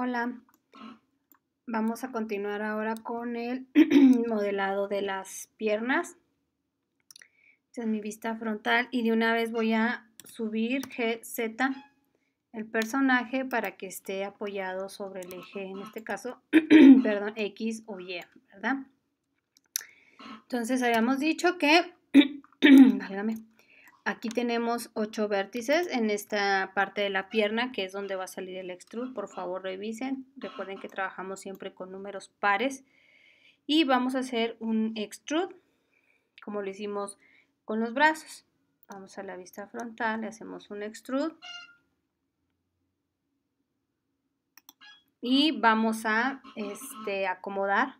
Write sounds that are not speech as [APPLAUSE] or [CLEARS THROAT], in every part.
Hola, vamos a continuar ahora con el [CLEARS THROAT] modelado de las piernas. Esta es mi vista frontal y de una vez voy a subir GZ el personaje para que esté apoyado sobre el eje, en este caso, [CLEARS THROAT] perdón, X o Y, ¿verdad? Entonces habíamos dicho que, [CLEARS THROAT] válgame, Aquí tenemos 8 vértices en esta parte de la pierna, que es donde va a salir el extrude. Por favor, revisen. Recuerden que trabajamos siempre con números pares. Y vamos a hacer un extrude, como lo hicimos con los brazos. Vamos a la vista frontal, le hacemos un extrude. Y vamos a este, acomodar,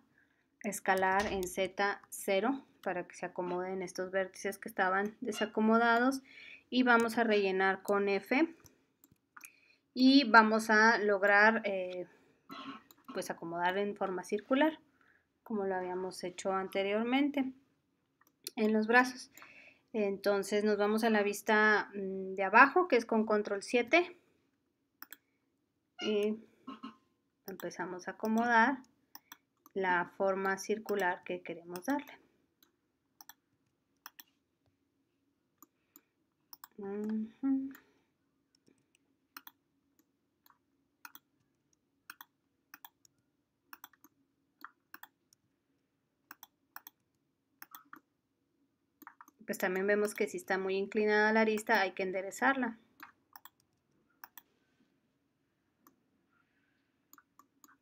escalar en Z0 para que se acomoden estos vértices que estaban desacomodados y vamos a rellenar con F y vamos a lograr eh, pues acomodar en forma circular como lo habíamos hecho anteriormente en los brazos. Entonces nos vamos a la vista mm, de abajo que es con control 7 y empezamos a acomodar la forma circular que queremos darle Pues también vemos que si está muy inclinada la arista hay que enderezarla.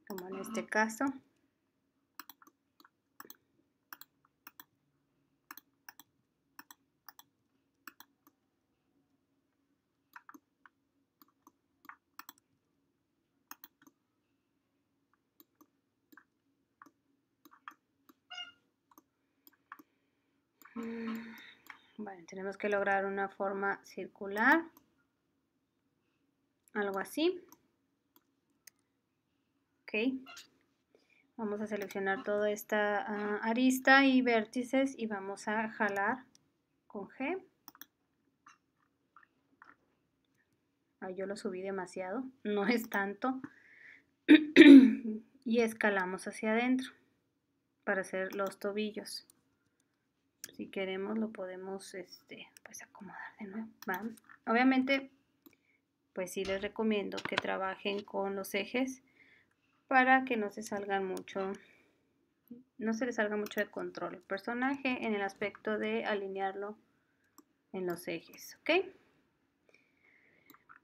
Como en este caso. Tenemos que lograr una forma circular. Algo así. Ok. Vamos a seleccionar toda esta ah, arista y vértices y vamos a jalar con G. yo lo subí demasiado, [LAUGHS] no es tanto. [CLEARS THROAT] y escalamos hacia adentro para hacer los tobillos si queremos lo podemos este, pues acomodar de nuevo. Obviamente, pues sí les recomiendo que trabajen con los ejes para que no se salgan mucho, no se les salga mucho de control el personaje en el aspecto de alinearlo en los ejes, ¿ok?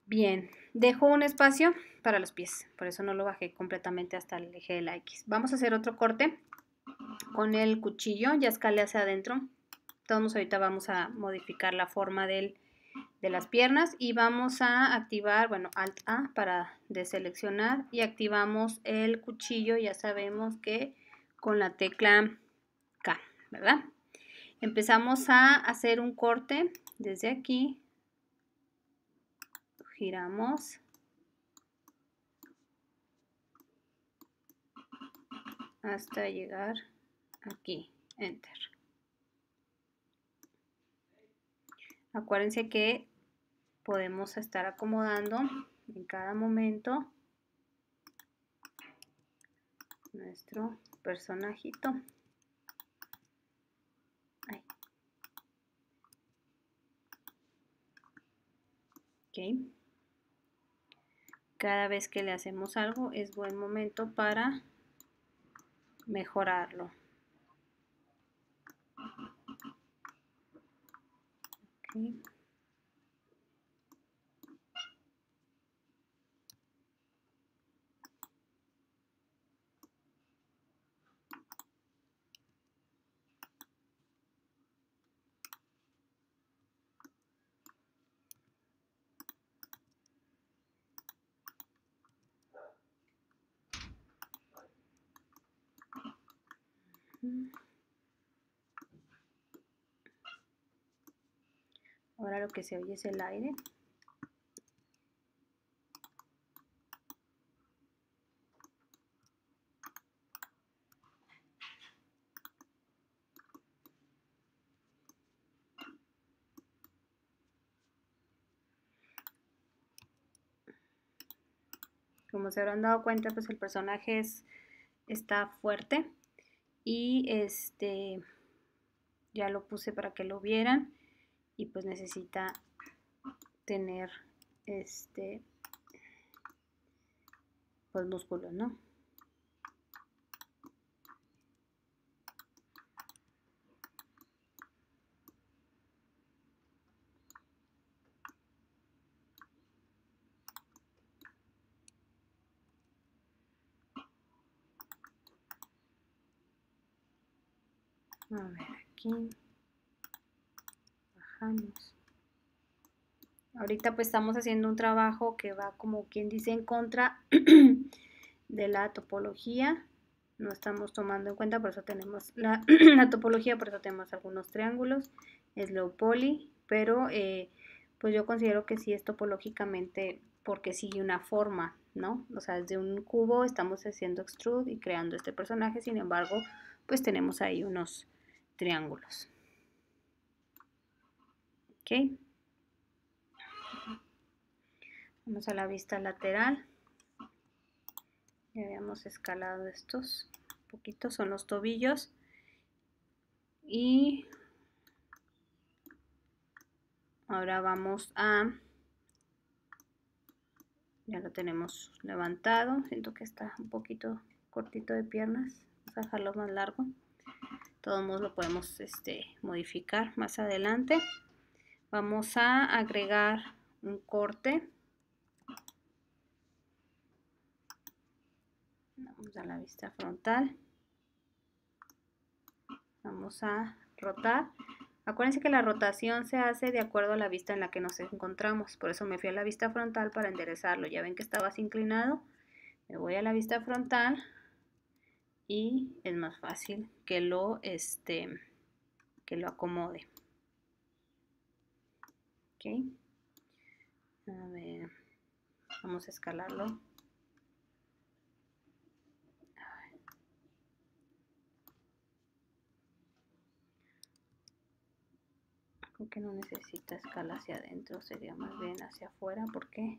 Bien, dejo un espacio para los pies, por eso no lo bajé completamente hasta el eje de la X. Vamos a hacer otro corte con el cuchillo, ya escalé hacia adentro, todos ahorita vamos a modificar la forma de las piernas y vamos a activar, bueno, Alt A para deseleccionar y activamos el cuchillo, ya sabemos que con la tecla K, ¿verdad? Empezamos a hacer un corte desde aquí, giramos hasta llegar aquí, Enter. Acuérdense que podemos estar acomodando en cada momento nuestro personajito. Cada vez que le hacemos algo es buen momento para mejorarlo. Mm-hmm. Ahora lo que se oye es el aire. Como se habrán dado cuenta, pues el personaje es, está fuerte y este ya lo puse para que lo vieran y pues necesita tener este pues músculos, ¿no? A ver, aquí Ahorita pues estamos haciendo un trabajo que va como quien dice en contra [CLEARS THROAT] de la topología. No estamos tomando en cuenta, por eso tenemos la, [CLEARS THROAT] topología, por eso tenemos algunos triángulos. Es low poly, pero eh, pues yo considero que sí es topológicamente porque sigue una forma, ¿no? O sea, desde un cubo estamos haciendo extrude y creando este personaje, sin embargo, pues tenemos ahí unos triángulos. Ok. Vamos a la vista lateral. Ya habíamos escalado estos. Un poquito son los tobillos. Y ahora vamos a... Ya lo tenemos levantado. Siento que está un poquito cortito de piernas. Vamos a dejarlo más largo todos lo podemos este, modificar más adelante. Vamos a agregar un corte. Vamos a la vista frontal. Vamos a rotar. Acuérdense que la rotación se hace de acuerdo a la vista en la que nos encontramos. Por eso me fui a la vista frontal para enderezarlo. Ya ven que estabas inclinado. Me voy a la vista frontal y es más fácil que lo, este, que lo acomode. Ok. A ver, vamos a escalarlo. Creo que no necesita escala hacia adentro, sería más bien hacia afuera porque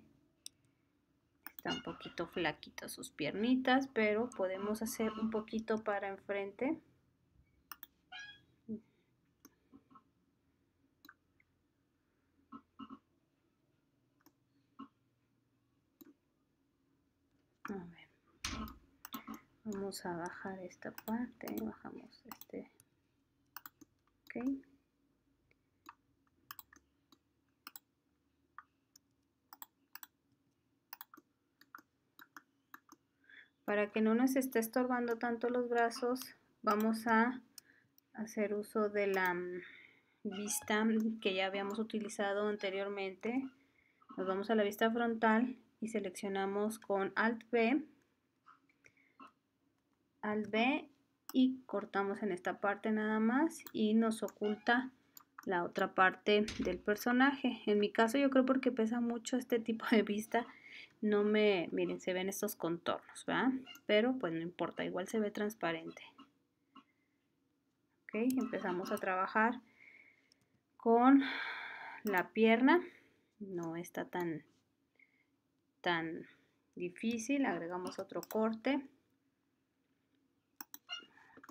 Está un poquito flaquito sus piernitas, pero podemos hacer un poquito para enfrente. A ver. Vamos a bajar esta parte, bajamos este. Ok. Para que no nos esté estorbando tanto los brazos, vamos a hacer uso de la mm, vista que ya habíamos utilizado anteriormente. Nos vamos a la vista frontal y seleccionamos con Alt B, Alt B y cortamos en esta parte nada más y nos oculta la otra parte del personaje. En mi caso yo creo porque pesa mucho este tipo de vista no me, miren, se ven estos contornos, ¿verdad? Pero pues no importa, igual se ve transparente. Ok, empezamos a trabajar con la pierna. No está tan, tan difícil. Agregamos otro corte.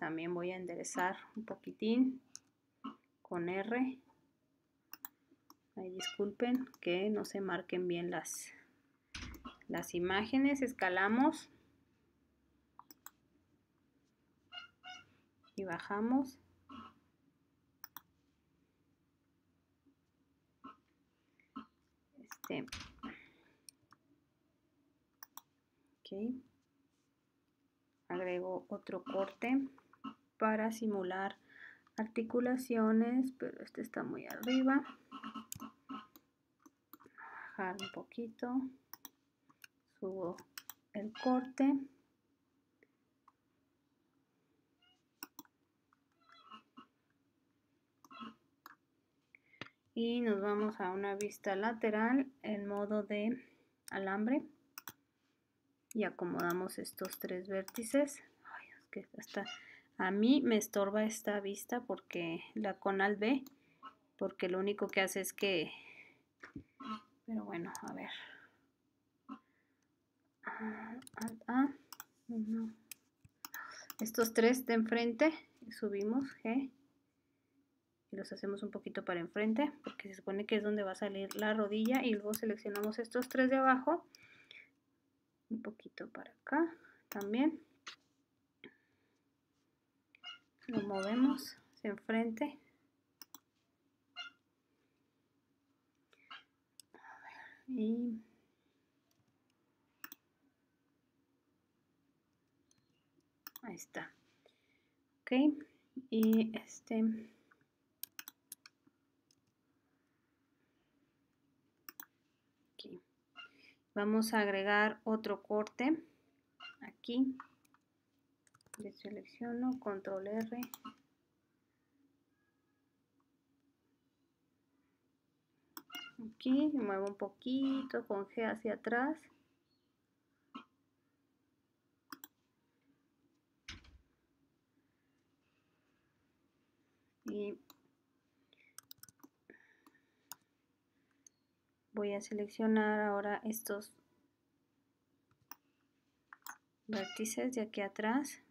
También voy a enderezar un poquitín con R. Ahí disculpen que no se marquen bien las, las imágenes, escalamos y bajamos. Este, ok. Agrego otro corte para simular articulaciones, pero este está muy arriba. Bajar un poquito. Subo el corte. Y nos vamos a una vista lateral en modo de alambre. Y acomodamos estos tres vértices. Ay, es que hasta a mí me estorba esta vista porque la conal B porque lo único que hace es que pero bueno a ver. A, estos tres de enfrente, subimos G y los hacemos un poquito para enfrente porque se supone que es donde va a salir la rodilla y luego seleccionamos estos tres de abajo un poquito para acá también lo movemos hacia enfrente. Y ahí está. Ok y este. Vamos a agregar otro corte aquí le selecciono control R. Aquí muevo un poquito con G hacia atrás. Y voy a seleccionar ahora estos vértices de aquí atrás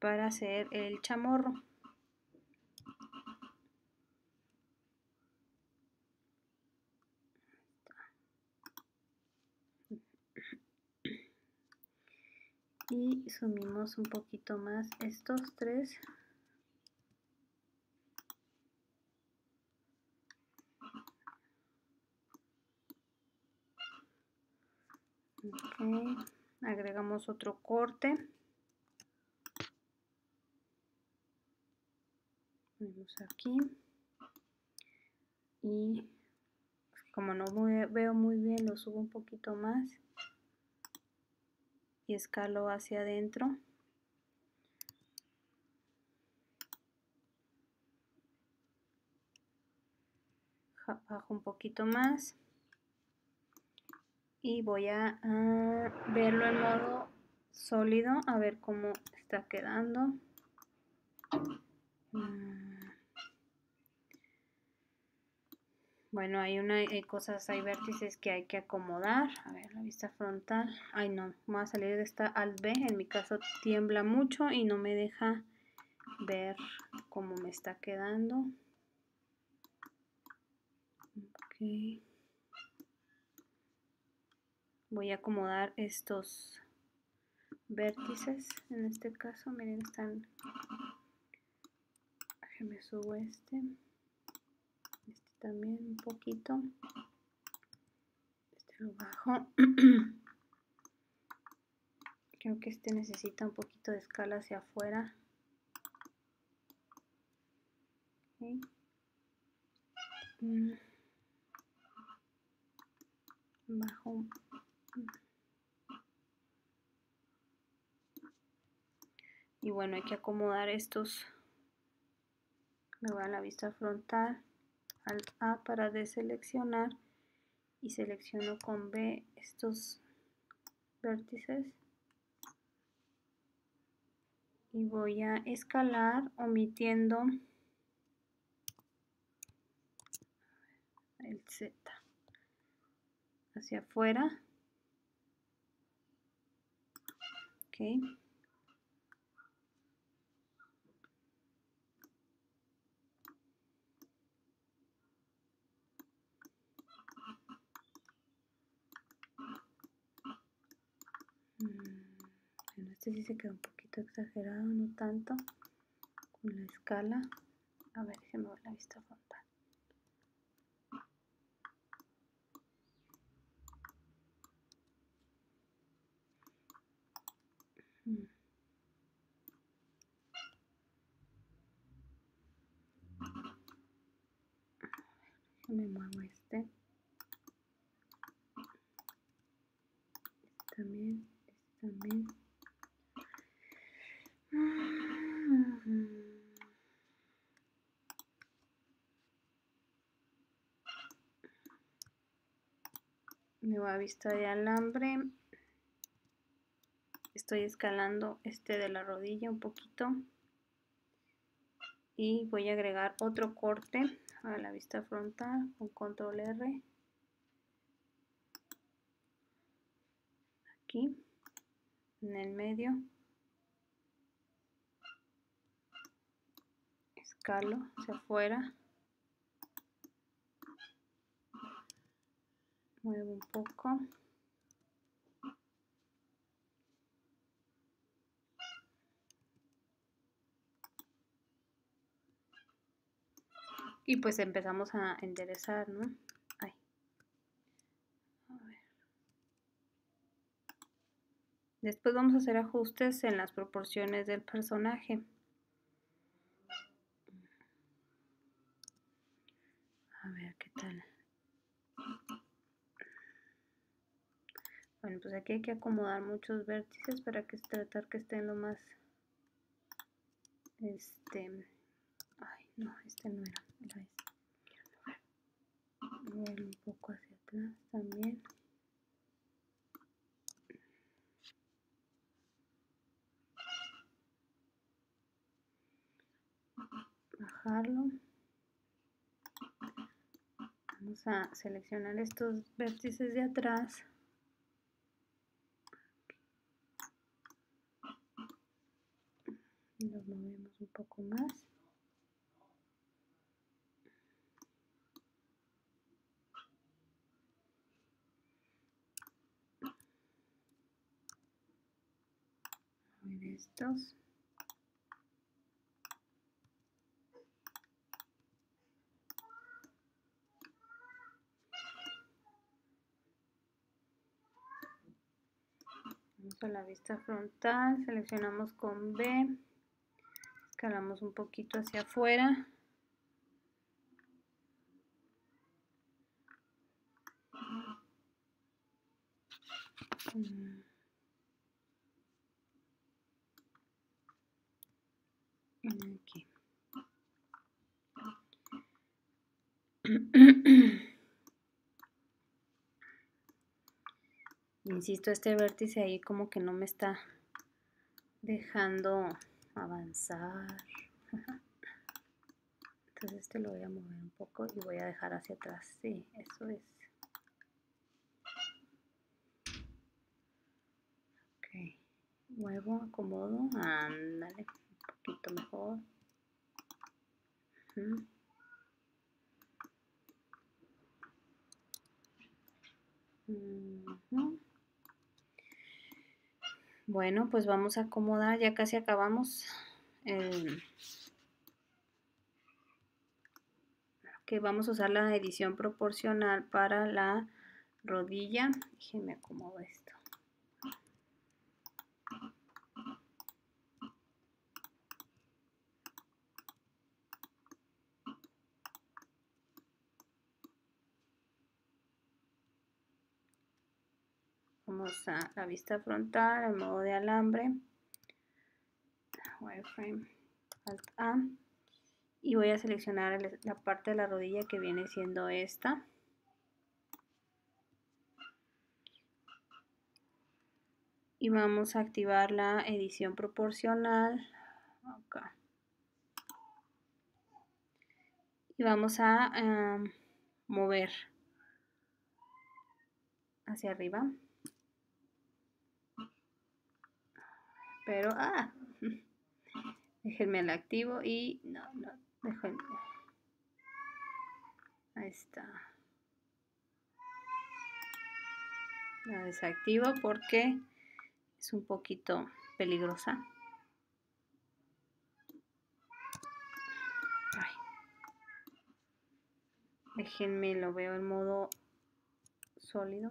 para hacer el chamorro. Y sumimos un poquito más estos tres. Agregamos otro corte Vamos aquí. Y como no veo muy bien lo subo un poquito más. Y escalo hacia adentro. Bajo un poquito más. Y voy a, verlo en modo sólido a ver cómo está quedando. Mm. Bueno hay una hay cosas hay vértices que hay que acomodar. A ver la vista frontal. Ay no voy a salir de esta al B. En mi caso tiembla mucho y no me deja ver cómo me está quedando. Okay voy a acomodar estos vértices. En este caso miren están. Me subo este también un poquito. Este lo bajo. [CLEARS THROAT] Creo que este necesita un poquito de escala hacia afuera. Mm. bajo. Y bueno hay que acomodar estos. Me voy a la vista frontal al A para deseleccionar y selecciono con B estos vértices. Y voy a escalar omitiendo el Z hacia afuera. Ok Este sí se queda un poquito exagerado, no tanto con la escala. A ver, déjenme ver la vista frontal. Mm. Me muevo este. Este también también. vista de alambre. Estoy escalando este de la rodilla un poquito. Y voy a agregar otro corte a la vista frontal con control R. Aquí, en el medio. Escalo hacia afuera. Muevo un poco. Y pues empezamos a enderezar, ¿no? Después vamos a hacer ajustes en las proporciones del personaje. A ver qué tal. Bueno, pues aquí hay que acomodar muchos vértices para que tratar que estén lo más este ay no, este no era, era este. Mover un poco hacia atrás también. bajarlo. Vamos a seleccionar estos vértices de atrás. Y los movemos un poco más. estos. a la vista frontal, seleccionamos con B, escalamos un poquito hacia afuera. Aquí. Insisto, este vértice ahí como que no me está dejando avanzar. [LAUGHS] Entonces este lo voy a mover un poco y voy a dejar hacia atrás. Sí, eso es. Ok. Muevo, acomodo. Ándale, un poquito mejor. Bueno, pues vamos a acomodar, ya casi acabamos. que vamos a usar la edición proporcional para la rodilla. Déjenme acomodo esto. A la vista frontal, el modo de alambre, wireframe, alt A, y voy a seleccionar la parte de la rodilla que viene siendo esta. Y vamos a activar la edición proporcional. Acá. Y vamos a eh, mover hacia arriba. Pero ah, [LAUGHS] déjenme el activo y no, no, déjenme. Ahí está. La desactivo porque es un poquito peligrosa. Déjenme, lo veo en modo sólido.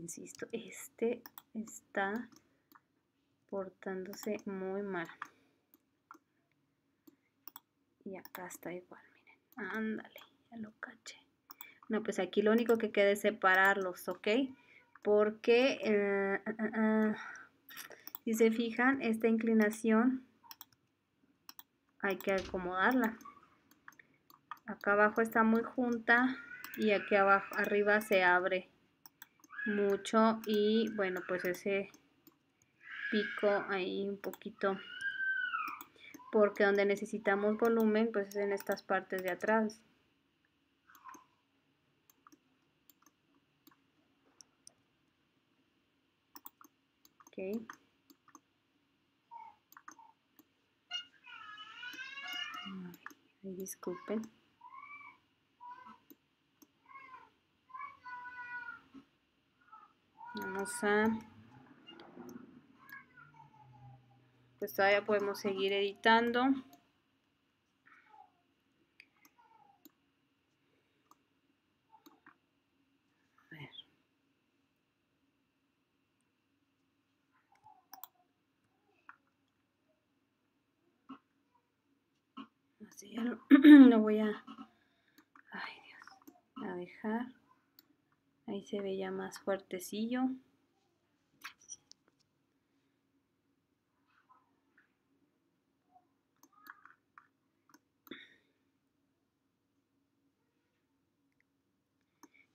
Insisto, este está portándose muy mal. Y acá está igual, miren. Ándale, ya lo caché. No, pues aquí lo único que queda es separarlos, ¿ok? Porque, eh, ah, ah, ah, si se fijan, esta inclinación hay que acomodarla. Acá abajo está muy junta y aquí abajo, arriba se abre mucho y bueno pues ese pico ahí un poquito porque donde necesitamos volumen pues es en estas partes de atrás okay. Disculpen Vamos a... Pues todavía podemos seguir editando. [CLEARS THROAT] Así ya [CLEARS THROAT] lo, voy a... Ay. A dejar. Ahí se ve ya más fuertecillo.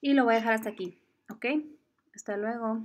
Y lo voy a dejar hasta aquí, ¿ok? Hasta luego.